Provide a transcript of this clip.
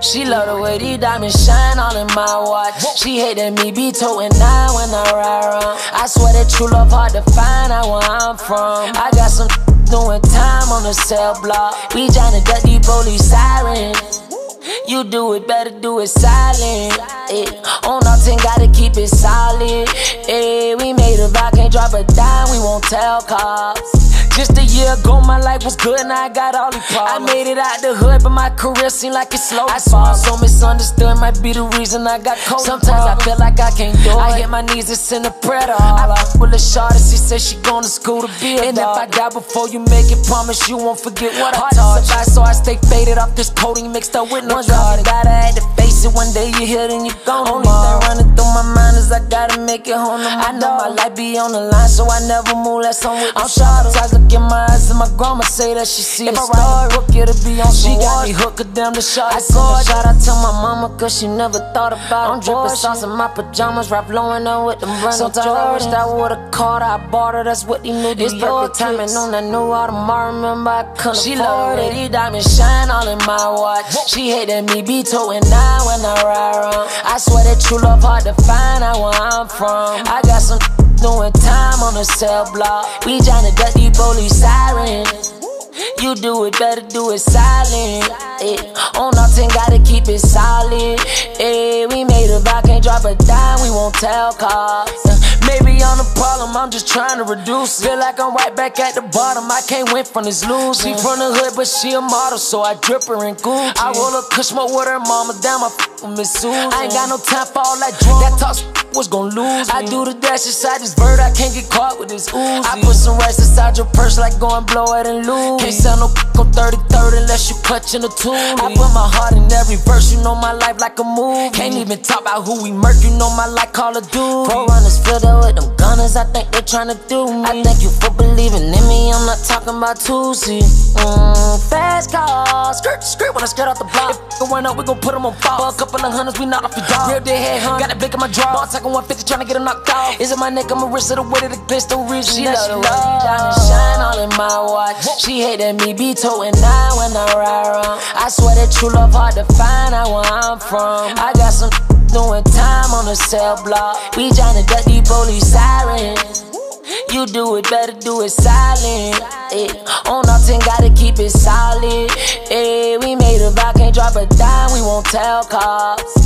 She love the way these diamonds shine all in my watch. She hate that me be toting nine when I ride around. I swear that true love hard to find out where I'm from. I got some doing time on the cell block. We tryna duck these police sirens. You do it better, do it silent. Eh. On our 10, gotta keep it solid. Eh. We made a vow, can't drop a dime, we won't tell cops. Just a year ago, my life was good, now I got all these problems. I made it out the hood, but my career seemed like it's slow. I saw so misunderstood, might be the reason I got cold. Sometimes I feel like I can't do it. I hit my knees and send a prayer to all. I full of shot, she said she going to school to be a And dog. if I die before you make it, promise you won't forget what I taught you. So I stay faded off this codeine mixed up with no God. Gotta have to one day you here, then you gone. Only thing running through my mind is I gotta make it home I know my life be on the line, so I never move less I'm with I'm shot look in my eyes and my grandma say that she see if a star. Book, it'll be on She got me hooked, damn the shot. I saw shout out to my mama, cause she never thought about it. I'm dripping sauce in my pajamas, rap blowing on with them running Sometimes I wish I would've caught her, I bought her, that's what he knew. This perfect timing on that new autumn, I remember I couldn't She love it, these diamonds shine all in my watch. She hated me be toting nine when I ride around. I swear that true love hard to find out where I'm from. I got some doing time on the cell block. We tryna duck these police sirens. You do it better, do it silent. Eh. On our 10, gotta keep it solid. Eh. We made a vow, can't drop a dime, we won't tell cops. Maybe I'm the problem, I'm just trying to reduce it. Feel like I'm right back at the bottom, I can't win from this lose. She from the hood, but she a model, so I drip her in Gucci. I roll up Kush with her mama, down my f with Miss Susan. I ain't got no time for all that drama. That talk was gon' lose me. I do the dash inside this bird, I can't get caught with this. I put some rice inside your purse like going blow it and lose. Can't sell no on 33rd unless you clutching a tool. I put my heart in every verse, you know my life like a movie. Can't even talk about who we murk, you know my life Call of Duty. Pro runners filled up with them gunners, I think they tryna do me. I thank you for believing in me, I'm not talking about Tuesday. Mm, fast cars, skirt, skirt when I skirt off the block. If we run up, we gon' put them on fire. a couple of hundreds, we not off your dog. Real dead head, hun. Got a big in my draw. Talking 150, tryna get him knocked off. Is it my neck? I'm a wrist of the of the pistol reach. She love the way diamond shine all in my watch. She hate that me be toting nine when I ride around. I swear that true love hard to find out where I'm from. I got some doing time on the cell block. We tryna duck these police sirens. You do it better, do it silent. Eh. On our 10, gotta keep it solid. Eh. We made a vow, can't drop a dime, we won't tell cops.